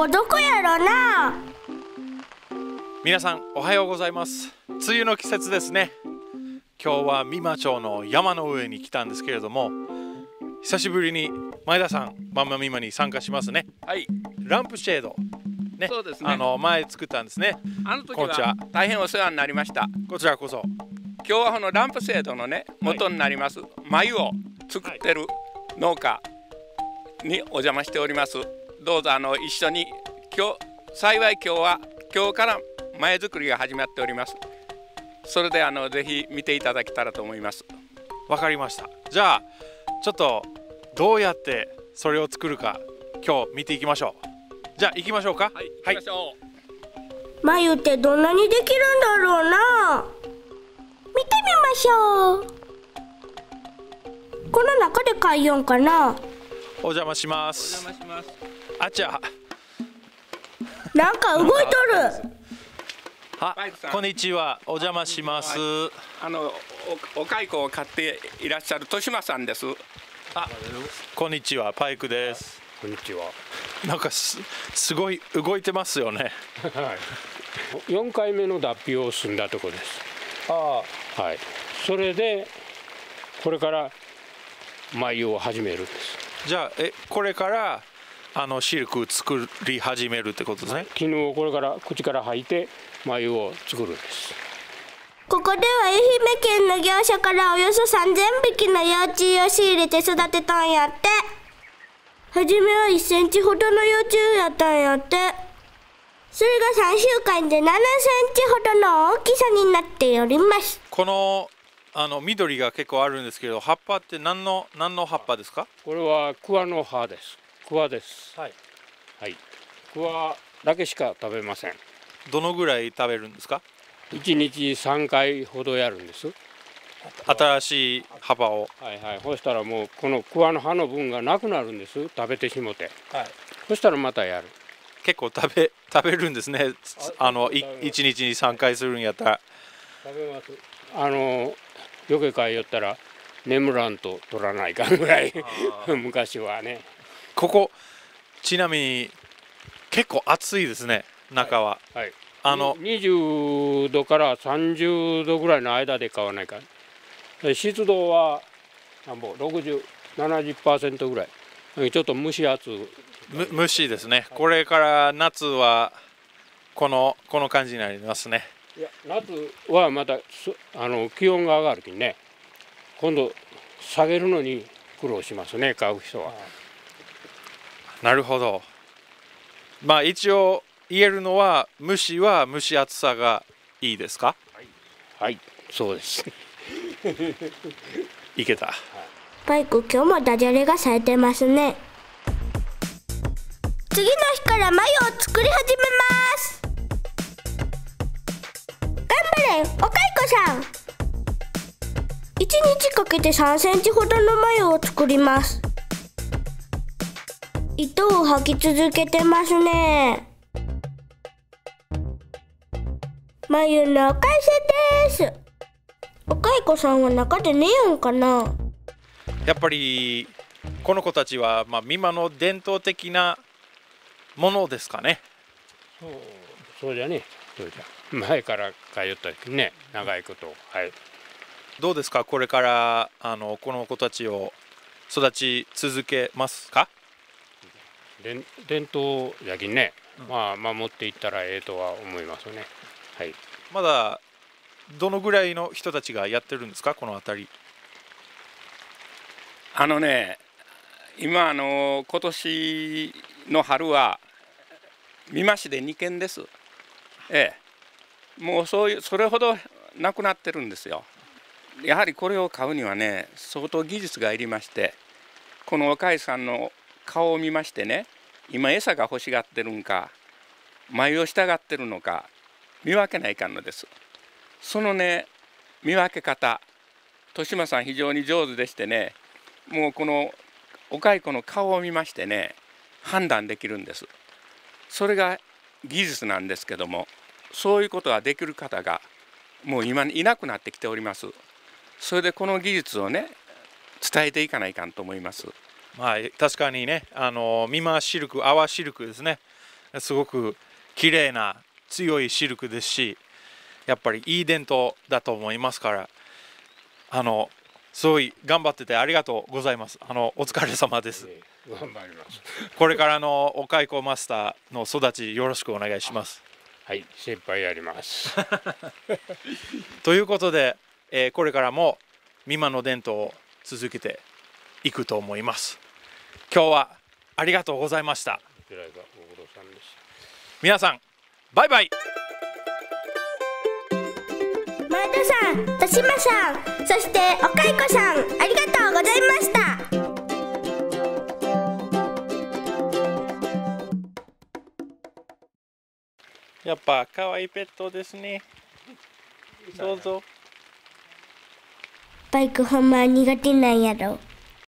ここどこやろな。皆さんおはようございます。梅雨の季節ですね。今日は美馬町の山の上に来たんですけれども久しぶりに前田さんマンマミマに参加しますね。はい、ランプシェード。ね。そうですね。あの前作ったんですね。あの時はは大変お世話になりました。こちらこそ。今日はこのランプ制度のね元になります繭を作ってる農家にお邪魔しております。どうぞあの一緒に今日幸い今日は今日から繭作りが始まっております。それであのぜひ見ていただけたらと思います。わかりましたじゃあちょっとどうやってそれを作るか今日見ていきましょうじゃあ行きましょうかはい、行きましょう。眉ってどんなにできるんだろうな見てみましょうこの中で海洋かなお邪魔しまおす邪魔します。あちゃなんか動いとるあこんにちはお邪魔しますあのおお蚕を飼っていらっしゃる豊島さんです。あこんにちはパイクですこんにちは。なんかすすごい動いてますよねはい。4回目の脱皮を済んだとこです。あはい。それでこれから繭を始めるんです。じゃあえこれからあのシルク作り始めるってことですね。絹をこれから口から吐いて繭を作るんです。ここでは愛媛県の業者からおよそ3000匹の幼虫を仕入れて育てたんやって。初めは1センチほどの幼虫やったんやって。それが3週間で7センチほどの大きさになっております。このあの緑が結構あるんですけど葉っぱって何の何の葉っぱですか？これは桑の葉です。桑です。はいはい。桑だけしか食べません。どのぐらい食べるんですか？1日3回ほどやるんです。新しい葉っぱをはいはい。そしたらもうこの桑の葉の分がなくなるんです。食べてしもて。はいそしたらまたやる。結構食べ食べるんですねあのい一日に3回するんやったら食べますあのよけ買いよったら眠らんと取らないかんぐらい 昔はねここちなみに結構暑いですね中は、はい。あの20度から30度ぐらいの間で買わないか。湿度はなんぼ6070%ぐらい。ちょっと蒸し暑む虫ですね。これから夏はこのこの感じになりますね。いや夏はまたすあの気温が上がるきね。今度下げるのに苦労しますね買う人は。なるほど。まあ一応言えるのは虫は蒸し暑さがいいですか？はい。そうです。いけた。バイク今日もダジャレがされてますね。次の日から眉を作り始めます。頑張れおかいこさん。1日かけて3センチほどの眉を作ります糸を吐き続けてますね。眉の完成です。おかいこさんは中で寝よんかな。やっぱりこの子たちはまあ美馬の伝統的なものですかね。そうそうじゃね。そうじゃ。前から通ったきね。長いこと。はい。どうですか？これからあのこの子たちを育ち続けますか？伝伝統じゃきね、まあ守っていったらええとは思いますね。はい。まだどのぐらいの人たちがやってるんですか？この辺り。あのね今あの今年の春は美馬市で2件です。ええ。もうそういうそれほどなくなってるんですよ。やはりこれを買うにはね相当技術がいりましてこの若いさんの顔を見ましてね今餌が欲しがってるんか舞を従ってるのか見分けないかんのです。そのね見分け方豊島さん非常に上手でしてねもうこのお蚕の顔を見ましてね判断できるんです。それが技術なんですけどもそういうことができる方がもう今いなくなってきております。それでこの技術をね伝えていかないかんと思います。まあ確かにねあのミマシルクアワシルクですね。すごく綺麗な強いシルクですしやっぱりいい伝統だと思いますからあのすごい頑張っててありがとうございます。あのお疲れ様です。ええ頑張ります。これからのお蚕マスターの育ちよろしくお願いします。はい精一杯やります。ということで、えーこれからも美馬の伝統を続けていくと思います今日はありがとうございました。皆さんバイバイ。前田さん、豊島さん、そしておかいこさん、ありがとうございました。やっぱ可愛いペットですね。どうぞ。バイクほんまは苦手なんやろ。